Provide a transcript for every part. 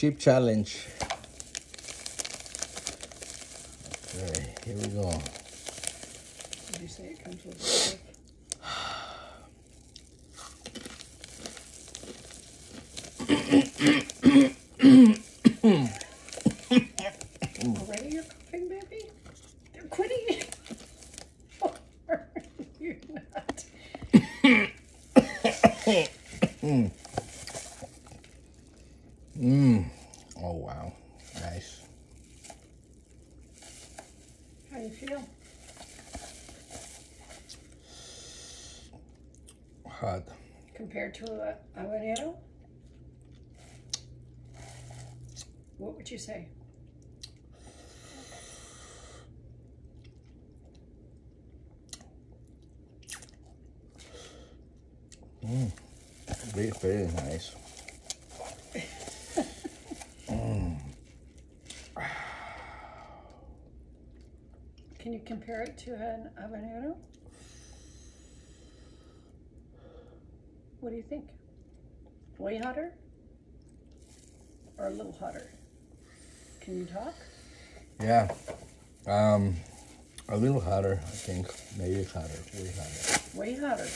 chip challenge. Okay, here we go. Did you say it comes with? Already you're coughing, baby? They're quitting. you're not. Mmm. Oh wow, nice. How you feel? Hot. Compared to a habanero? What would you say? Mm. Very, very nice. Can you compare it to an habanero? What do you think? Way hotter? Or a little hotter? Can you talk? Yeah. Um, a little hotter, I think. Maybe hotter, way hotter. Way hotter.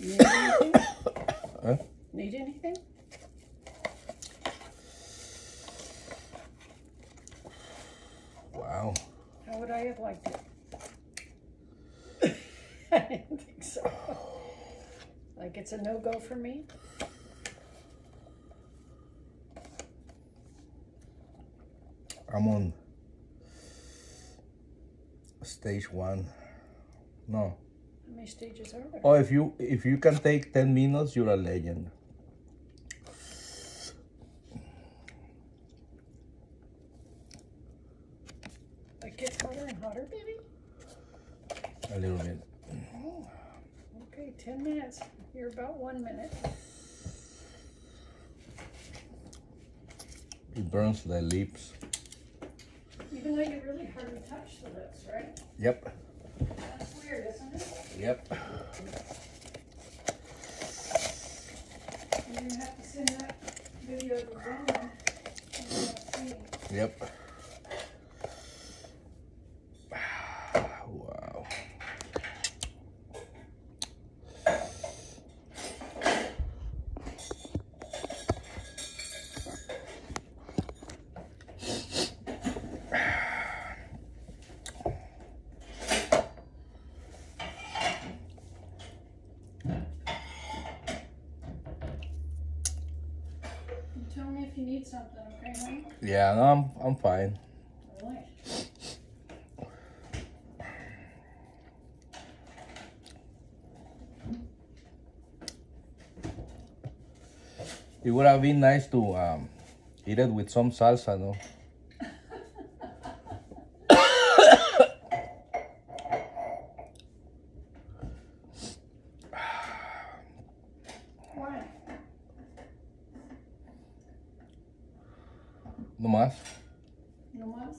Need anything? Huh? Need anything? Wow. How would I have liked it? I didn't think so. Like it's a no-go for me? I'm on stage one. No. How many stages are there? Oh, if you if you can take ten minutes, you're a legend. It gets hotter and hotter, baby? A little bit. Oh, okay, 10 minutes. You're about one minute. It burns the lips. Even though you're really hard to touch the lips, right? Yep. That's weird, isn't it? Yep. You're gonna have to send that video to Ron. and we'll see. Yep. Need something, okay, honey? Yeah, no, I'm I'm fine. It would have been nice to um, eat it with some salsa, no? No más. No más?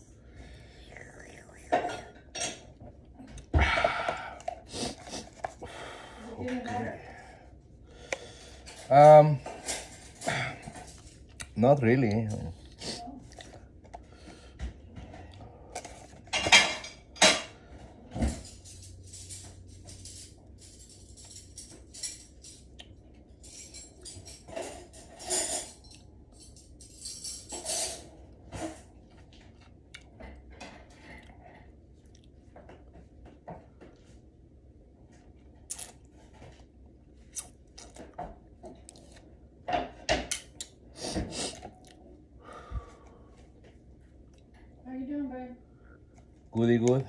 Is it getting better? Um, not really. Goody good.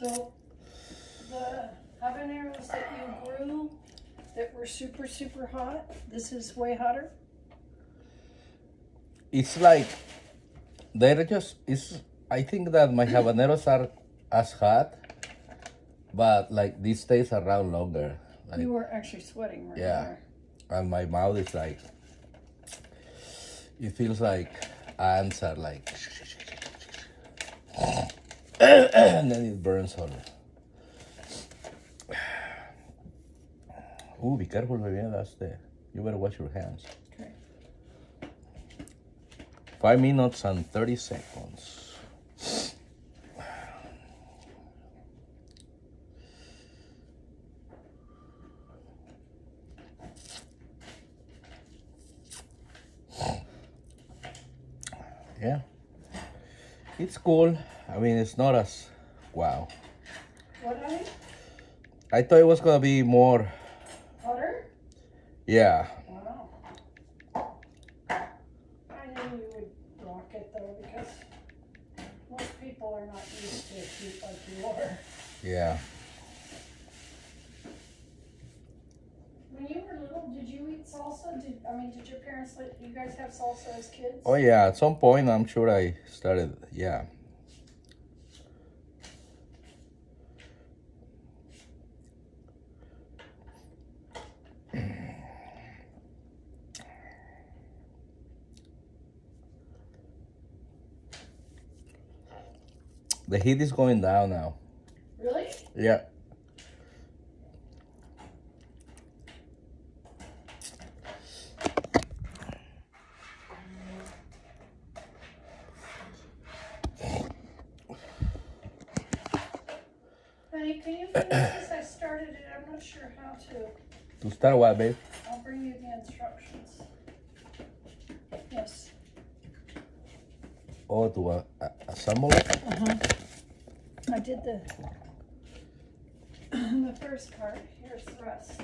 So, the habaneros that you grew that were super, super hot, this is way hotter? it's like they're just it's I think that my habaneros are as hot, but like this stays around longer. Like You were actually sweating right Yeah. there. and my mouth is like it feels like ants are like and then it burns on Ooh, be careful, baby. That's the. You better wash your hands. Okay. Five minutes and 30 seconds. Yeah. It's cool. I mean, it's not as. Wow. What? I thought it was gonna be more. Yeah. Wow. I knew you would rock it though because most people are not used to heat like you are. Yeah. When you were little, did you eat salsa? Did I mean, did your parents let you guys have salsa as kids? Oh, yeah. At some point, I'm sure I started. Yeah. The heat is going down now. Really? Yeah. Honey, can you finish this? I started it. I'm not sure how to. To start what, babe? I'll bring you the instructions. Yes. Oh, to uh, uh, assemble it? Uh-huh. I did the the first part. Here's the rest.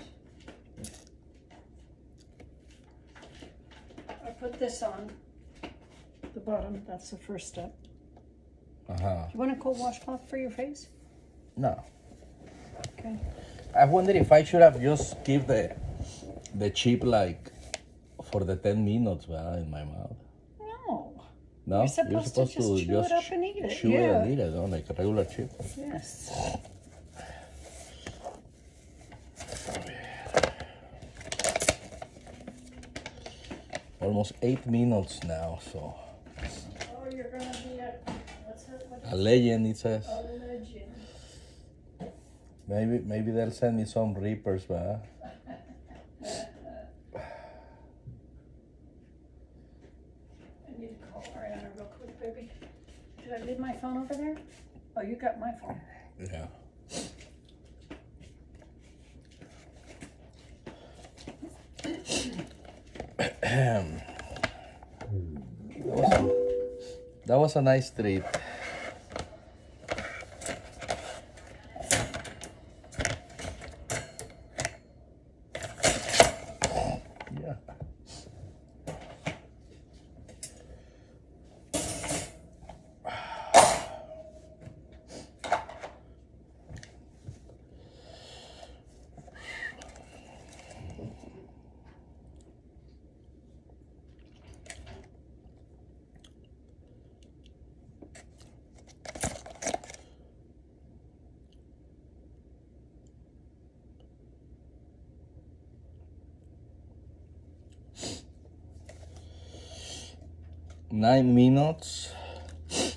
I put this on the bottom. That's the first step. Uh huh. You want a cold washcloth for your face? No. Okay. I wonder if I should have just keep the the chip like for the 10 minutes well, in my mouth. No. No, You're supposed to just chew it up and eat it, chew it yeah. and eat it, no? like a regular chip. Yes. Almost eight minutes now, so Oh, you're gonna be a what's it? What's a legend. It says a legend. maybe maybe they'll send me some reapers, but I need to call Ariana real quick, baby. Did I leave my phone over there? Oh, you got my phone. yeah. That was a nice treat. Yeah. Nine minutes. Hey,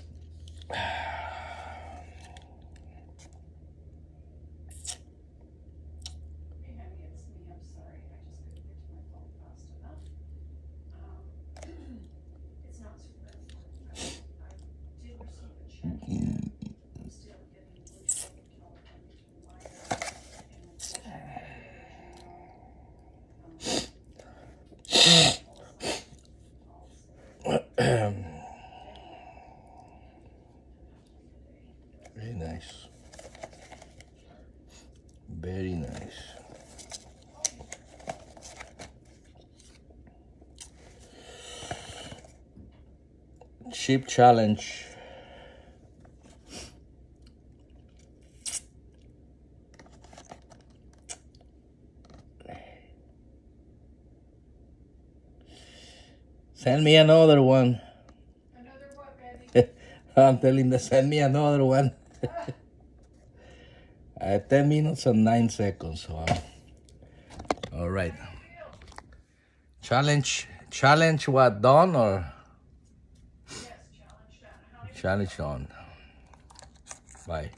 honey, it's me. I'm sorry. I just couldn't get to my phone fast enough. Um, it's not super important. I, I did receive a check here. I'm still getting Blue Shield of California to wire and Very nice. Very nice. Chip challenge. Send me another one. Another baby? I'm telling the send me another one. uh, 10 minutes and 9 seconds. Wow. All right. Challenge, challenge what, done or Challenge on? Bye.